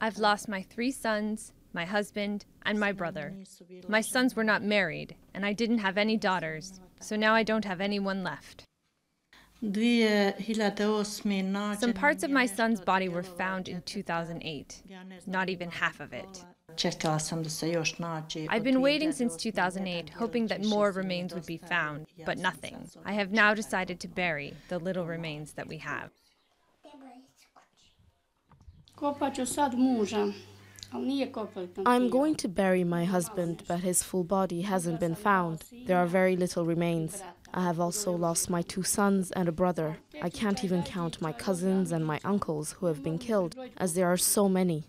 I've lost my three sons, my husband, and my brother. My sons were not married, and I didn't have any daughters, so now I don't have anyone left. Some parts of my son's body were found in 2008, Ja ne znam not even half of it. Čekala sam da se još nađe. I've been waiting since 2008, hoping that more remains would be found, but nothing. I have now decided to bury the little remains that we have. I'm going to bury my husband, but his full body hasn't been found. There are very little remains. I have also lost my two sons and a brother. I can't even count my cousins and my uncles who have been killed, as there are so many.